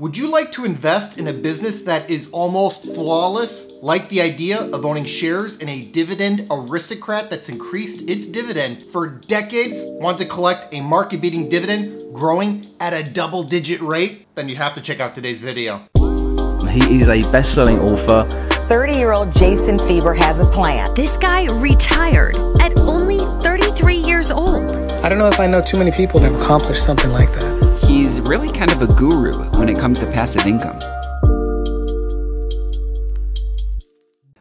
Would you like to invest in a business that is almost flawless? Like the idea of owning shares in a dividend aristocrat that's increased its dividend for decades? Want to collect a market beating dividend growing at a double digit rate? Then you have to check out today's video. He is a best selling author. 30 year old Jason Fieber has a plan. This guy retired at only 33 years old. I don't know if I know too many people that have accomplished something like that he's really kind of a guru when it comes to passive income.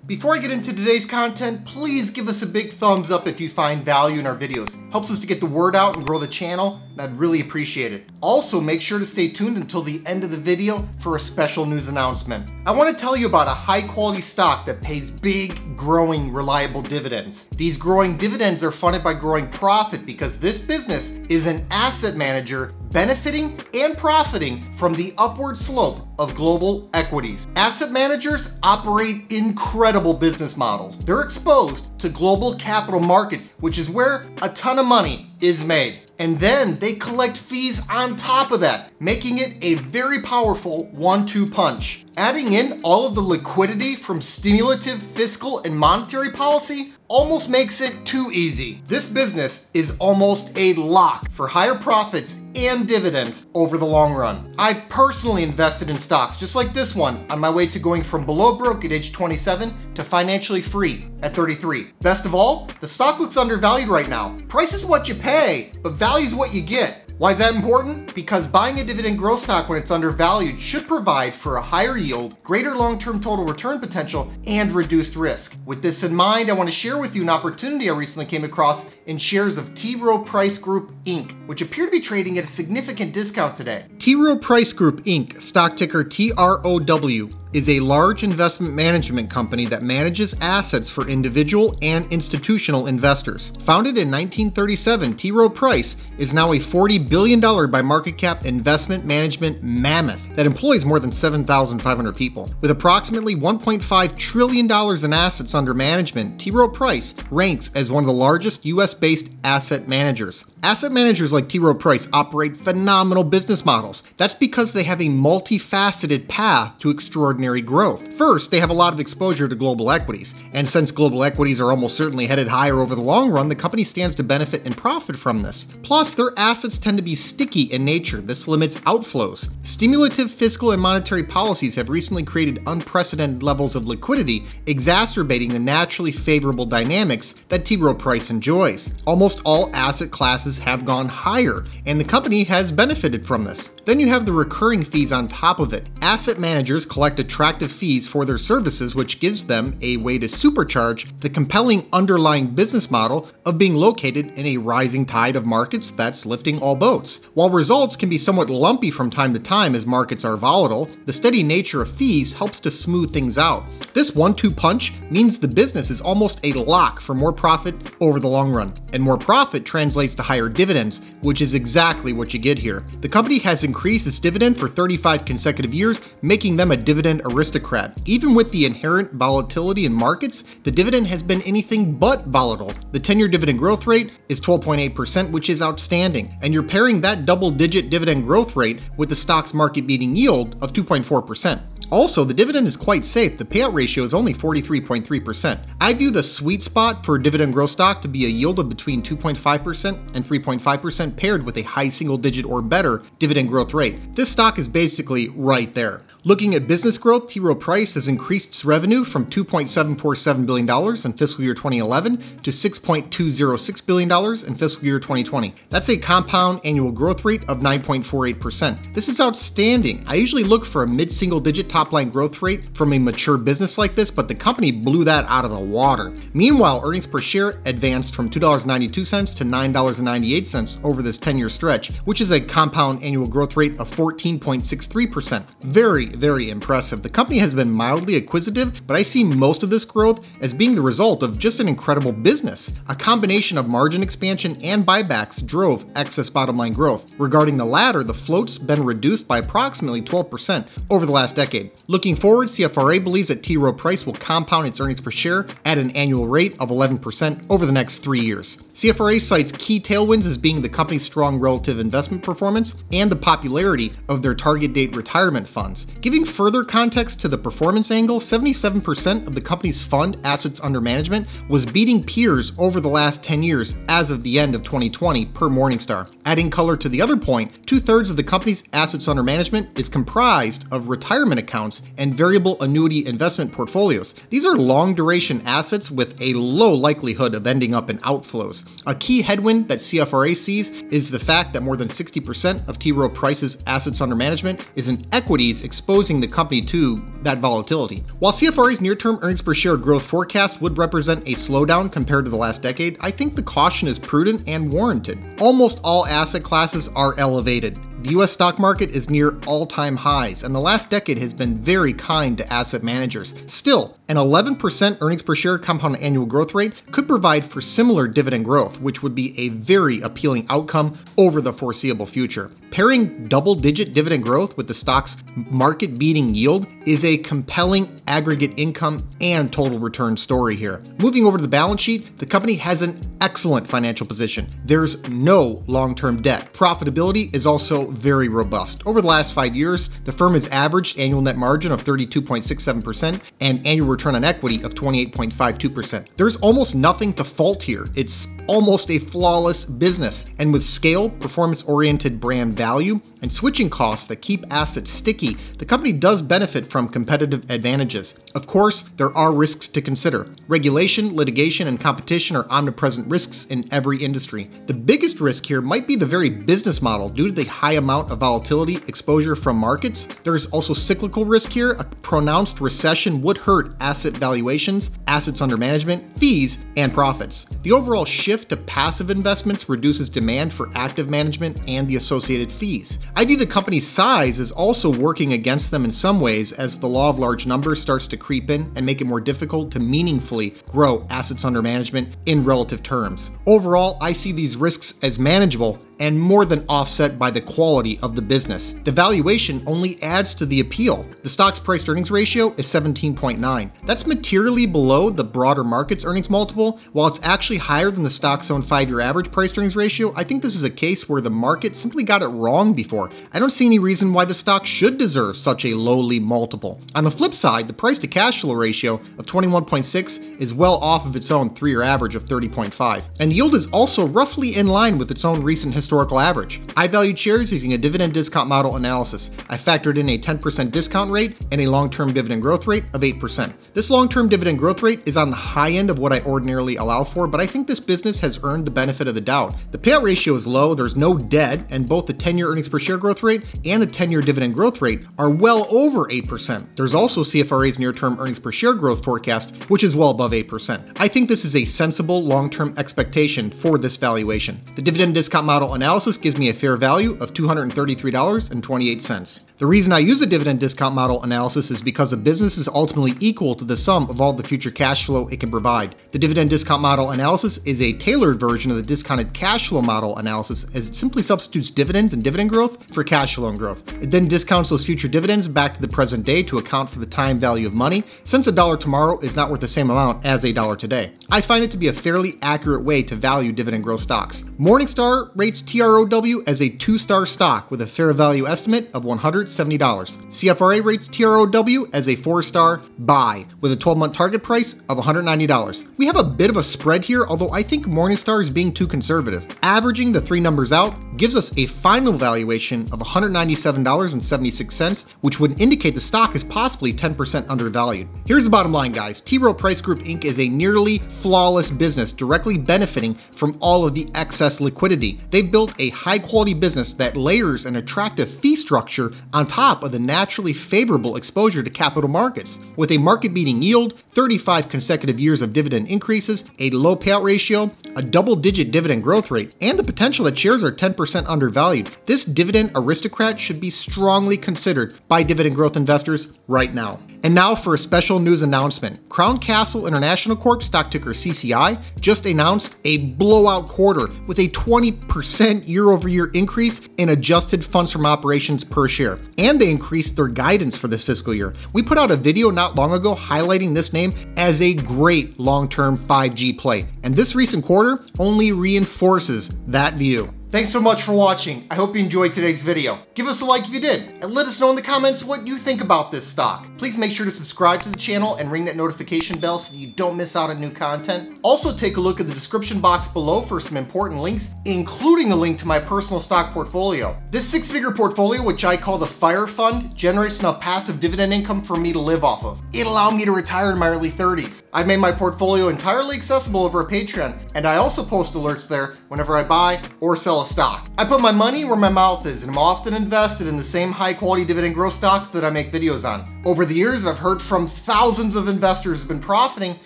Before I get into today's content, please give us a big thumbs up if you find value in our videos. Helps us to get the word out and grow the channel, and I'd really appreciate it. Also, make sure to stay tuned until the end of the video for a special news announcement. I want to tell you about a high quality stock that pays big, growing, reliable dividends. These growing dividends are funded by growing profit because this business is an asset manager benefiting and profiting from the upward slope of global equities. Asset managers operate incredible business models. They're exposed to global capital markets, which is where a ton of money is made. And then they collect fees on top of that, making it a very powerful one-two punch. Adding in all of the liquidity from stimulative fiscal and monetary policy almost makes it too easy. This business is almost a lock for higher profits and dividends over the long run. I personally invested in stocks just like this one on my way to going from below broke at age 27 to financially free at 33. Best of all, the stock looks undervalued right now. Price is what you pay, but value is what you get. Why is that important? Because buying a dividend growth stock when it's undervalued should provide for a higher yield, greater long-term total return potential, and reduced risk. With this in mind, I want to share with you an opportunity I recently came across in shares of T. Rowe Price Group Inc., which appear to be trading at a significant discount today. T. Rowe Price Group Inc., stock ticker TROW, is a large investment management company that manages assets for individual and institutional investors. Founded in 1937, T. Rowe Price is now a $40 billion by market cap investment management mammoth that employs more than 7,500 people. With approximately $1.5 trillion in assets under management, T. Rowe Price ranks as one of the largest U.S based asset managers. Asset managers like T. Rowe Price operate phenomenal business models. That's because they have a multifaceted path to extraordinary growth. First, they have a lot of exposure to global equities, and since global equities are almost certainly headed higher over the long run, the company stands to benefit and profit from this. Plus, their assets tend to be sticky in nature. This limits outflows. Stimulative fiscal and monetary policies have recently created unprecedented levels of liquidity, exacerbating the naturally favorable dynamics that T. Rowe Price enjoys. Almost all asset classes have gone higher, and the company has benefited from this. Then you have the recurring fees on top of it. Asset managers collect attractive fees for their services, which gives them a way to supercharge the compelling underlying business model of being located in a rising tide of markets that's lifting all boats. While results can be somewhat lumpy from time to time as markets are volatile, the steady nature of fees helps to smooth things out. This one-two punch means the business is almost a lock for more profit over the long run, and more profit translates to higher higher dividends, which is exactly what you get here. The company has increased its dividend for 35 consecutive years, making them a dividend aristocrat. Even with the inherent volatility in markets, the dividend has been anything but volatile. The 10 year dividend growth rate is 12.8%, which is outstanding, and you're pairing that double digit dividend growth rate with the stock's market beating yield of 2.4%. Also, the dividend is quite safe. The payout ratio is only 43.3%. I view the sweet spot for a dividend growth stock to be a yield of between 2.5% and 3.5% paired with a high single digit or better dividend growth rate. This stock is basically right there. Looking at business growth, T. Rowe Price has increased its revenue from $2.747 billion in fiscal year 2011 to $6.206 billion in fiscal year 2020. That's a compound annual growth rate of 9.48%. This is outstanding. I usually look for a mid single digit top line growth rate from a mature business like this, but the company blew that out of the water. Meanwhile, earnings per share advanced from $2.92 to $9.98 over this 10 year stretch, which is a compound annual growth rate of 14.63%. Very, very impressive. The company has been mildly acquisitive, but I see most of this growth as being the result of just an incredible business. A combination of margin expansion and buybacks drove excess bottom line growth. Regarding the latter, the float's been reduced by approximately 12% over the last decade. Looking forward, CFRA believes that T. Rowe Price will compound its earnings per share at an annual rate of 11% over the next three years. CFRA cites key tailwinds as being the company's strong relative investment performance and the popularity of their target date retirement funds. Giving further context to the performance angle, 77% of the company's fund assets under management was beating peers over the last 10 years as of the end of 2020 per Morningstar. Adding color to the other point, two thirds of the company's assets under management is comprised of retirement accounts and variable annuity investment portfolios. These are long duration assets with a low likelihood of ending up in outflows. A key headwind that CFRA sees is the fact that more than 60% of T. Rowe Price's assets under management is in equities, exposing the company to that volatility. While CFRA's near term earnings per share growth forecast would represent a slowdown compared to the last decade, I think the caution is prudent and warranted. Almost all asset classes are elevated. The US stock market is near all time highs, and the last decade has been very kind to asset managers. Still, an 11% earnings per share compound annual growth rate could provide for similar dividend growth, which would be a very appealing outcome over the foreseeable future. Pairing double digit dividend growth with the stock's market beating yield is a compelling aggregate income and total return story here. Moving over to the balance sheet, the company has an excellent financial position. There's no long term debt. Profitability is also very robust. Over the last five years, the firm has averaged annual net margin of 32.67% and annual return on equity of 28.52%. There's almost nothing to fault here. It's almost a flawless business. And with scale, performance oriented brand value, and switching costs that keep assets sticky, the company does benefit from competitive advantages. Of course, there are risks to consider. Regulation, litigation, and competition are omnipresent risks in every industry. The biggest risk here might be the very business model due to the high amount of volatility exposure from markets. There's also cyclical risk here. A pronounced recession would hurt asset valuations, assets under management, fees, and profits. The overall shift to passive investments reduces demand for active management and the associated fees. I view the company's size as also working against them in some ways as the law of large numbers starts to creep in and make it more difficult to meaningfully grow assets under management in relative terms. Overall, I see these risks as manageable and more than offset by the quality of the business. The valuation only adds to the appeal. The stock's price earnings ratio is 17.9. That's materially below the broader market's earnings multiple. While it's actually higher than the stock's own five year average price earnings ratio, I think this is a case where the market simply got it wrong before. I don't see any reason why the stock should deserve such a lowly multiple. On the flip side, the price to cash flow ratio of 21.6 is well off of its own three year average of 30.5. And yield is also roughly in line with its own recent history historical average. I valued shares using a dividend discount model analysis. I factored in a 10% discount rate and a long-term dividend growth rate of 8%. This long-term dividend growth rate is on the high end of what I ordinarily allow for, but I think this business has earned the benefit of the doubt. The payout ratio is low, there's no debt, and both the 10-year earnings per share growth rate and the 10-year dividend growth rate are well over 8%. There's also CFRA's near-term earnings per share growth forecast, which is well above 8%. I think this is a sensible long-term expectation for this valuation. The dividend discount model analysis gives me a fair value of $233.28. The reason I use a dividend discount model analysis is because a business is ultimately equal to the sum of all the future cash flow it can provide. The dividend discount model analysis is a tailored version of the discounted cash flow model analysis as it simply substitutes dividends and dividend growth for cash flow and growth. It then discounts those future dividends back to the present day to account for the time value of money, since a dollar tomorrow is not worth the same amount as a dollar today. I find it to be a fairly accurate way to value dividend growth stocks. Morningstar rates TROW as a two-star stock with a fair value estimate of 100 $70. CFRA rates TROW as a four star buy with a 12 month target price of $190. We have a bit of a spread here, although I think Morningstar is being too conservative. Averaging the three numbers out gives us a final valuation of $197.76, which would indicate the stock is possibly 10% undervalued. Here's the bottom line, guys T. Price Group Inc. is a nearly flawless business directly benefiting from all of the excess liquidity. They've built a high quality business that layers an attractive fee structure on top of the naturally favorable exposure to capital markets. With a market beating yield, 35 consecutive years of dividend increases, a low payout ratio, a double digit dividend growth rate, and the potential that shares are 10% undervalued, this dividend aristocrat should be strongly considered by dividend growth investors right now. And now for a special news announcement. Crown Castle International Corp, stock ticker CCI, just announced a blowout quarter with a 20% year over year increase in adjusted funds from operations per share. And they increased their guidance for this fiscal year. We put out a video not long ago highlighting this name as a great long term 5G play. And this recent quarter only reinforces that view. Thanks so much for watching. I hope you enjoyed today's video. Give us a like if you did, and let us know in the comments what you think about this stock. Please make sure to subscribe to the channel and ring that notification bell so that you don't miss out on new content. Also take a look at the description box below for some important links, including a link to my personal stock portfolio. This six-figure portfolio, which I call the FIRE Fund, generates enough passive dividend income for me to live off of. It allowed me to retire in my early 30s. I've made my portfolio entirely accessible over a Patreon, and I also post alerts there whenever I buy or sell a stock. I put my money where my mouth is and I'm often invested in the same high quality dividend growth stocks that I make videos on. Over the years, I've heard from thousands of investors who've been profiting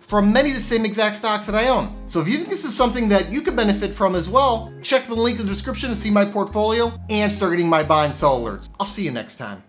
from many of the same exact stocks that I own. So if you think this is something that you could benefit from as well, check the link in the description to see my portfolio and start getting my buy and sell alerts. I'll see you next time.